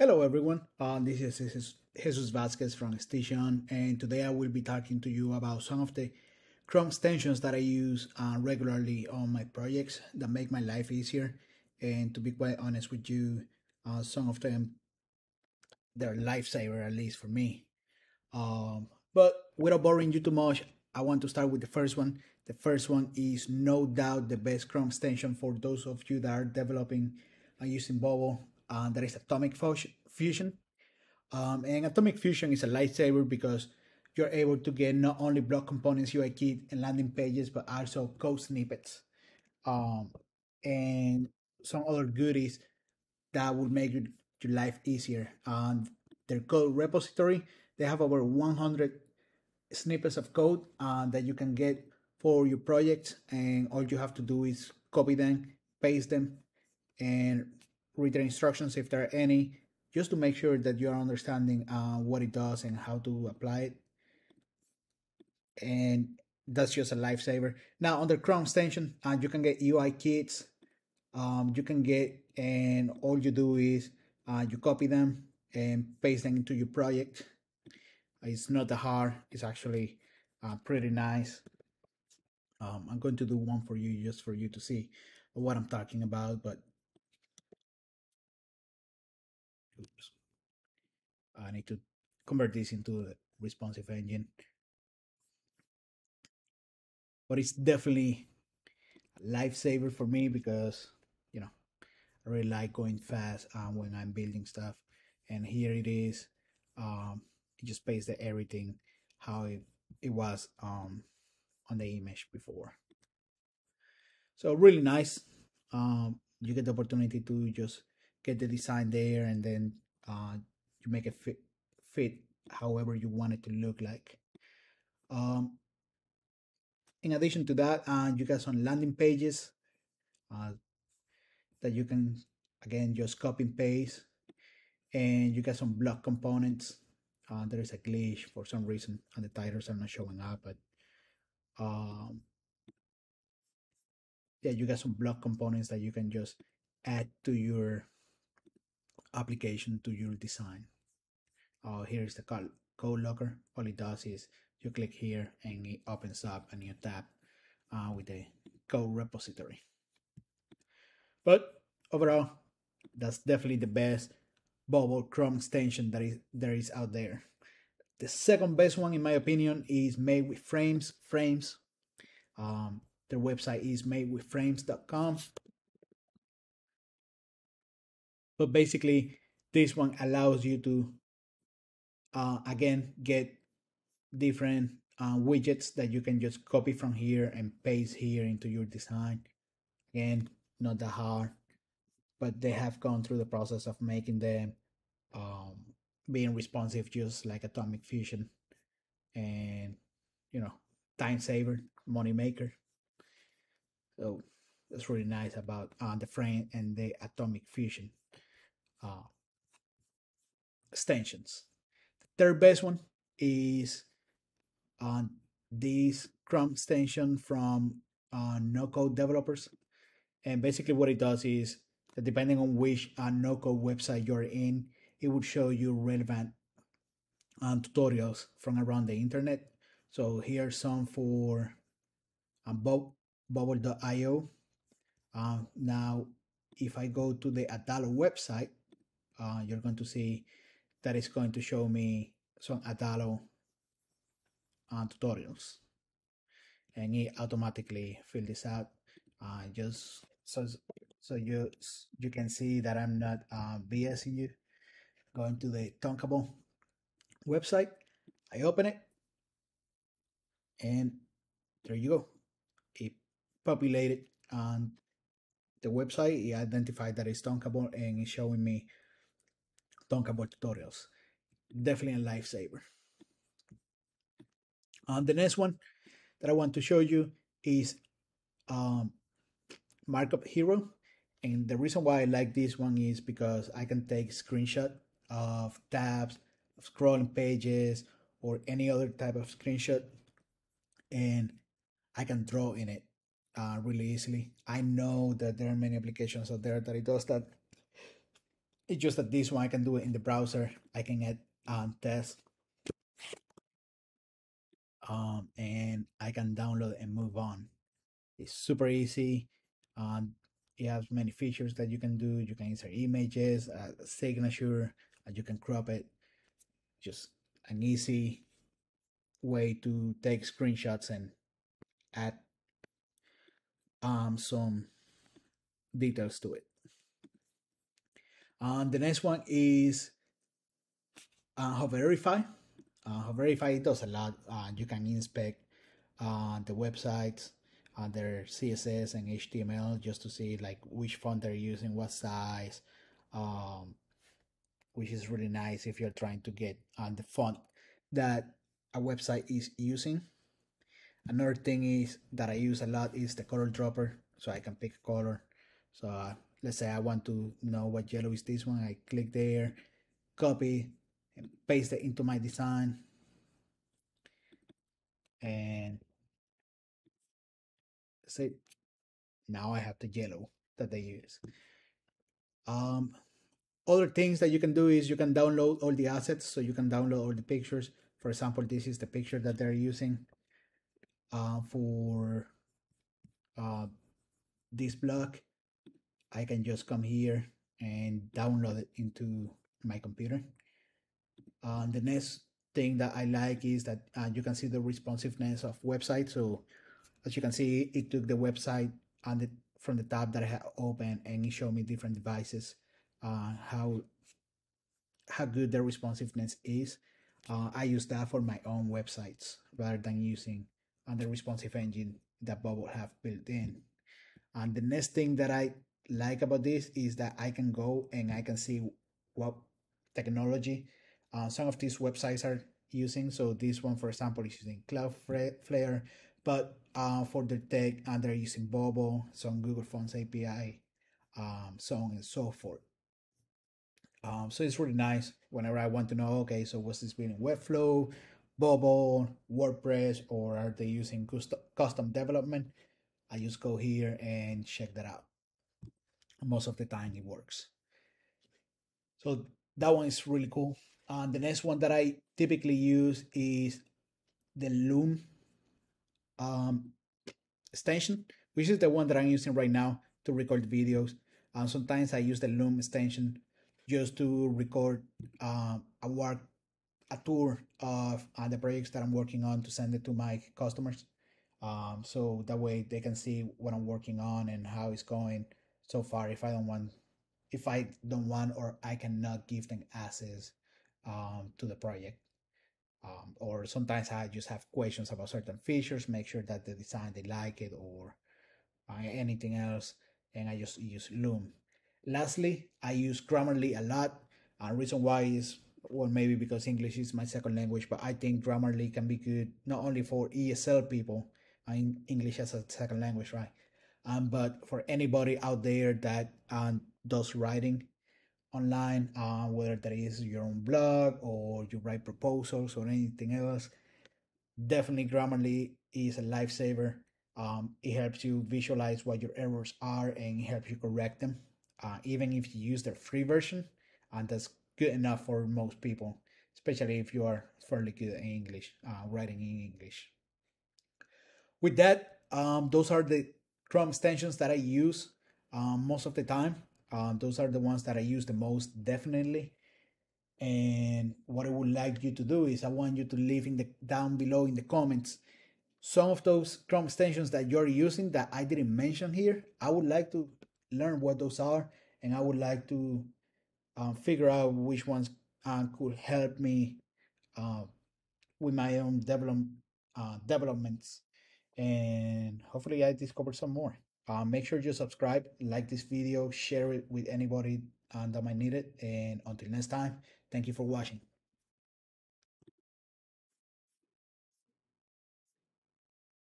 Hello everyone, uh, this is Jesus, Vazquez from Station and today I will be talking to you about some of the Chrome extensions that I use uh, regularly on my projects that make my life easier and to be quite honest with you, uh, some of them they're lifesaver at least for me. Um, but without boring you too much, I want to start with the first one. The first one is no doubt the best Chrome extension for those of you that are developing and using Bubble uh, that is Atomic Fusion. Um, and Atomic Fusion is a lifesaver because you're able to get not only block components, UI kit, and landing pages, but also code snippets um, and some other goodies that will make your, your life easier. And their code repository, they have over 100 snippets of code uh, that you can get for your project, and all you have to do is copy them, paste them, and read the instructions if there are any, just to make sure that you're understanding uh, what it does and how to apply it. And that's just a lifesaver. Now under Chrome extension, uh, you can get UI kits. Um, you can get, and all you do is uh, you copy them and paste them into your project. It's not that hard. It's actually uh, pretty nice. Um, I'm going to do one for you just for you to see what I'm talking about, but oops. I need to convert this into a responsive engine. But it's definitely a lifesaver for me because you know I really like going fast um, when I'm building stuff. And here it is um, it just pastes everything how it, it was um, on the image before. So really nice. Um, you get the opportunity to just get the design there and then uh, you make it fit fit however you want it to look like. Um, in addition to that uh, you got some landing pages uh, that you can again just copy and paste. And you got some block components uh, there is a glitch for some reason and the titles are not showing up but um, yeah you got some block components that you can just add to your application to your design. Uh, here is the code locker. All it does is you click here and it opens up a new tab uh, with the code repository. But overall, that's definitely the best Bubble Chrome extension that is there is out there. The second best one, in my opinion, is made with frames. Frames. Um, their website is madewithframes.com but basically this one allows you to uh, again get different uh, widgets that you can just copy from here and paste here into your design. Again not that hard but they have gone through the process of making them um, being responsive just like atomic fusion and you know time saver money maker. So that's really nice about uh, the frame and the atomic fusion uh, extensions. The third best one is uh, this Chrome extension from uh, no code developers. And basically, what it does is that depending on which uh, no code website you're in, it would show you relevant um, tutorials from around the internet. So here's some for um, bubble.io. Uh, now, if I go to the Adalo website, uh, you're going to see that it's going to show me some Adalo uh, tutorials. And it automatically fill this out. Uh, just so so you you can see that I'm not uh, BSing you going to the Thunkable website. I open it. And there you go. It populated on the website. It identified that it's Thunkable and it's showing me Thunkable tutorials. Definitely a lifesaver. Uh, the next one that I want to show you is um, Markup Hero. And the reason why I like this one is because I can take screenshot of tabs, of scrolling pages, or any other type of screenshot, and I can draw in it uh, really easily. I know that there are many applications out there that it does that It's just that this one I can do it in the browser. I can add um, test um, and I can download and move on. It's super easy. Um, it has many features that you can do. You can insert images, a signature, and you can crop it. Just an easy way to take screenshots and add um, some details to it. Um, the next one is uh, Hoverify. Uh, Hoverify does a lot. Uh, you can inspect uh, the websites, uh, their CSS and HTML just to see like which font they're using, what size, um, which is really nice if you're trying to get on uh, the font that a website is using. Another thing is that I use a lot is the color dropper, so I can pick a color. So uh, let's say I want to know what yellow is this one. I click there, copy, and paste it into my design. And say now I have the yellow that they use. Um, other things that you can do is you can download all the assets. So you can download all the pictures. For example, this is the picture that they're using uh, for uh, this block. I can just come here and download it into my computer. Uh, the next thing that I like is that uh, you can see the responsiveness of websites. So as you can see, it took the website and the, from the tab that I had open and it showed me different devices, uh, how how good the responsiveness is. Uh, I use that for my own websites rather than using the responsive engine that Bubble have built in. And the next thing that I like about this is that I can go and I can see what technology uh, some of these websites are using. So this one, for example, is using Cloudflare, but uh, for the tech, and they're using Bubble, some Google Fonts API, um, so on and so forth. Um, so it's really nice whenever I want to know, okay, so was this building Webflow, Bubble, WordPress, or are they using custom, custom development? I just go here and check that out. Most of the time it works. So that one is really cool. And the next one that I typically use is the Loom um, extension, which is the one that I'm using right now to record videos. And sometimes I use the Loom extension just to record uh, a work, a tour of uh, the projects that I'm working on to send it to my customers. Um, so that way they can see what I'm working on and how it's going so far. If I don't want, if I don't want or I cannot give them access um, to the project. Um, or sometimes I just have questions about certain features, make sure that the design they like it or uh, anything else, and I just use Loom. Lastly, I use Grammarly a lot. And uh, reason why is well maybe because English is my second language, but I think Grammarly can be good not only for ESL people, I English as a second language, right? Um, but for anybody out there that um, does writing, online, uh, whether that is your own blog or you write proposals or anything else. Definitely, Grammarly is a lifesaver. Um, it helps you visualize what your errors are and helps you correct them, uh, even if you use the free version. And that's good enough for most people, especially if you are fairly good in English, uh, writing in English. With that, um, those are the Chrome extensions that I use um, most of the time. Uh, those are the ones that I use the most, definitely. And what I would like you to do is I want you to leave in the down below in the comments some of those Chrome extensions that you're using that I didn't mention here. I would like to learn what those are, and I would like to uh, figure out which ones uh, could help me uh, with my own develop, uh, developments. And hopefully, I discover some more. Uh, make sure you subscribe, like this video, share it with anybody uh, that might need it. And until next time, thank you for watching.